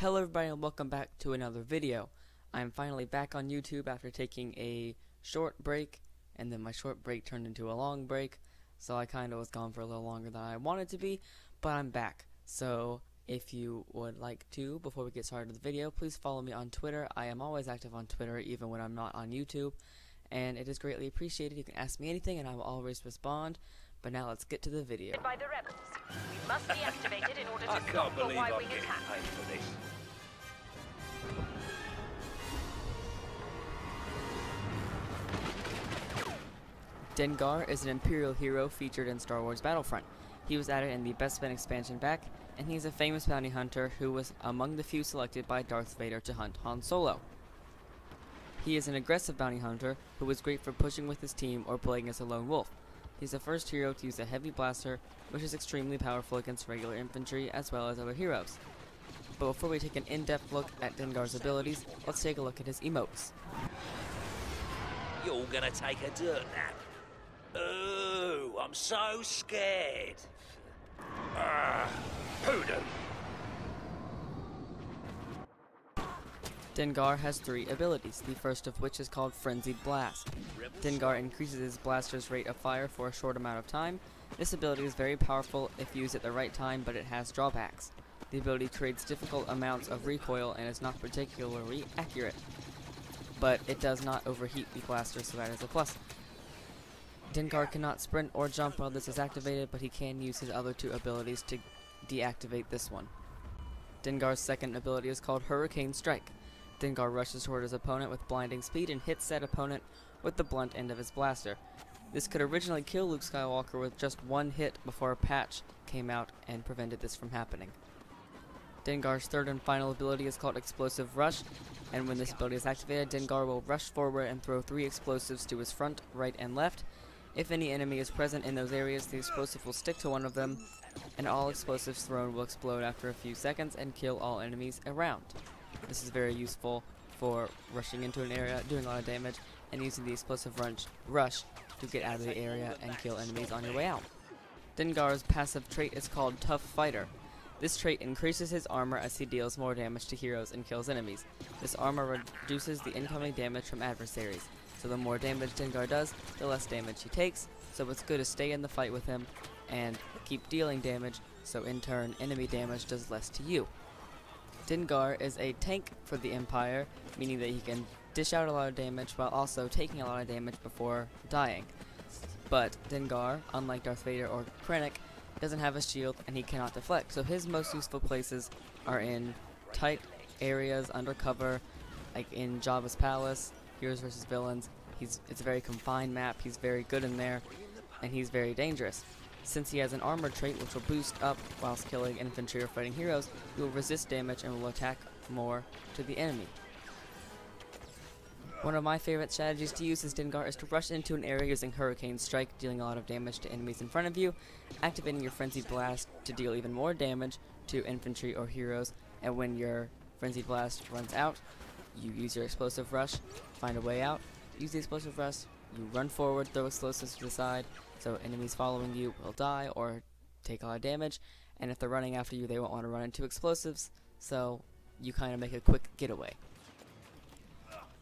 Hello everybody and welcome back to another video. I'm finally back on YouTube after taking a short break and then my short break turned into a long break so I kinda was gone for a little longer than I wanted to be but I'm back. So if you would like to, before we get started with the video, please follow me on Twitter. I am always active on Twitter even when I'm not on YouTube and it is greatly appreciated. You can ask me anything and I will always respond. But now let's get to the video. by the rebels. We must be activated in order to I stop can't the believe I'm Y-wing getting attack. paid for this. Dengar is an Imperial hero featured in Star Wars Battlefront. He was added in the Bespin expansion pack, and he is a famous bounty hunter who was among the few selected by Darth Vader to hunt Han Solo. He is an aggressive bounty hunter who is great for pushing with his team or playing as a lone wolf. He's the first hero to use a heavy blaster, which is extremely powerful against regular infantry as well as other heroes. But before we take an in-depth look at Dengar's abilities, let's take a look at his emotes. You're gonna take a dirt nap. Ooh, I'm so scared. Ah, hoodoo. Dengar has three abilities, the first of which is called Frenzied Blast. Dengar increases his blaster's rate of fire for a short amount of time. This ability is very powerful if used at the right time, but it has drawbacks. The ability creates difficult amounts of recoil and is not particularly accurate. But it does not overheat the blaster, so that is a plus. Dengar cannot sprint or jump while this is activated, but he can use his other two abilities to deactivate this one. Dengar's second ability is called Hurricane Strike. Dengar rushes toward his opponent with blinding speed and hits that opponent with the blunt end of his blaster. This could originally kill Luke Skywalker with just one hit before a patch came out and prevented this from happening. Dengar's third and final ability is called Explosive Rush, and when this ability is activated, Dengar will rush forward and throw three explosives to his front, right, and left. If any enemy is present in those areas, the explosive will stick to one of them, and all explosives thrown will explode after a few seconds and kill all enemies around. This is very useful for rushing into an area, doing a lot of damage, and using the explosive rush, rush to get out of the area and kill enemies on your way out. Dengar's passive trait is called Tough Fighter. This trait increases his armor as he deals more damage to heroes and kills enemies. This armor reduces the incoming damage from adversaries, so the more damage Dengar does, the less damage he takes, so it's good to stay in the fight with him and keep dealing damage, so in turn enemy damage does less to you. Dengar is a tank for the Empire, meaning that he can dish out a lot of damage while also taking a lot of damage before dying. But Dengar, unlike Darth Vader or Krennic, doesn't have a shield and he cannot deflect, so his most useful places are in tight areas under cover, like in Jabba's palace, Heroes vs. Villains. He's it's a very confined map, he's very good in there, and he's very dangerous. Since he has an armor trait which will boost up whilst killing infantry or fighting heroes, he will resist damage and will attack more to the enemy. One of my favorite strategies to use as Dengar is to rush into an area using Hurricane Strike, dealing a lot of damage to enemies in front of you, activating your Frenzied Blast to deal even more damage to infantry or heroes, and when your Frenzied Blast runs out, you use your Explosive Rush, find a way out, use the Explosive Rush, you run forward, throw explosives to the side, so enemies following you will die or take a lot of damage, and if they're running after you, they won't want to run into explosives, so you kind of make a quick getaway.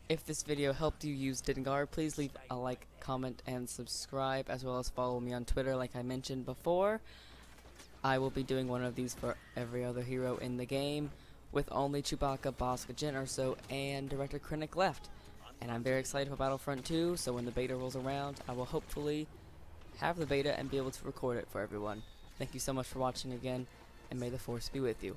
If this video helped you use Dengar, please leave a like, comment, and subscribe, as well as follow me on Twitter like I mentioned before. I will be doing one of these for every other hero in the game, with only Chewbacca, Bossk, Jyn Erso, and Director Krennic left. And I'm very excited for Battlefront 2, so when the beta rolls around, I will hopefully have the beta and be able to record it for everyone. Thank you so much for watching again, and may the Force be with you.